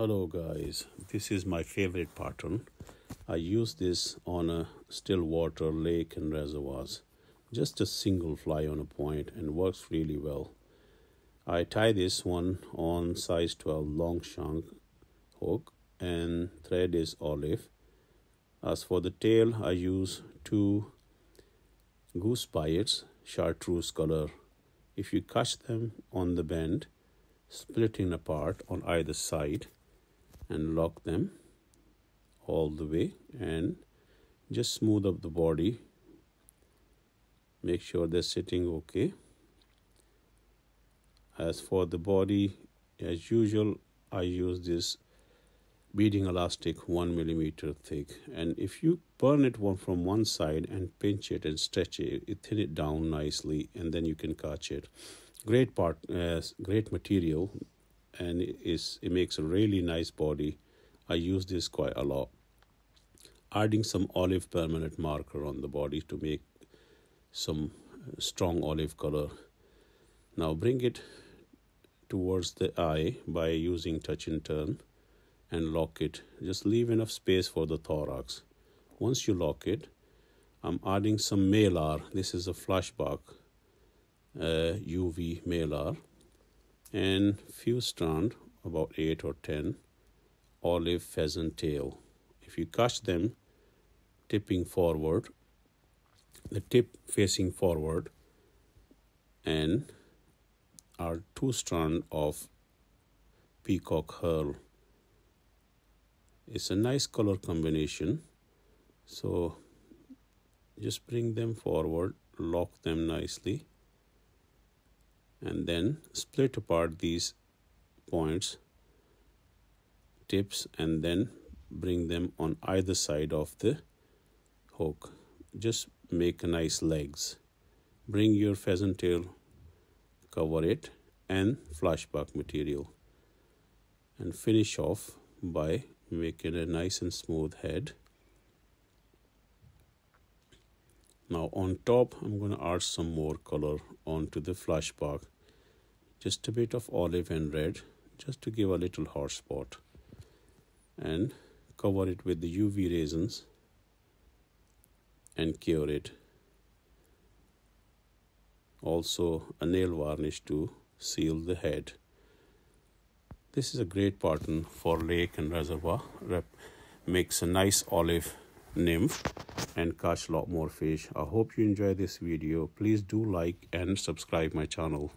hello guys. This is my favorite pattern i use this on a still water lake and reservoirs. Just a single fly on a point and works really well. I tie this one on size 12 long shank hook and thread is olive. As for the tail i use two goose biots chartreuse color. If you catch them on the bend splitting apart on either side and lock them all the way and just smooth up the body. Make sure they're sitting okay. As for the body as usual I use this beading elastic one millimeter thick. And if you burn it one from one side and pinch it and stretch it it thin it down nicely and then you can catch it. Great part uh, great material and it is it makes a really nice body. I use this quite a lot. Adding some olive permanent marker on the body to make some strong olive color. Now bring it towards the eye by using touch and turn and lock it. Just leave enough space for the thorax. Once you lock it i'm adding some mylar this is a flashback uh, uv mylar and few strand about 8 or 10 olive pheasant tail. If you catch them tipping forward the tip facing forward and are two strand of peacock herl it's a nice color combination. So just bring them forward lock them nicely and then split apart these points tips and then bring them on either side of the hook. Just make nice legs. Bring your pheasant tail cover it and flashback material. And finish off by making a nice and smooth head. Now on top I'm going to add some more color onto the flashback just a bit of olive and red just to give a little hot spot. And cover it with the UV resins and cure it. Also a nail varnish to seal the head. This is a great pattern for lake and reservoir. Makes a nice olive nymph and catch a lot more fish. I hope you enjoy this video. Please do like and subscribe my channel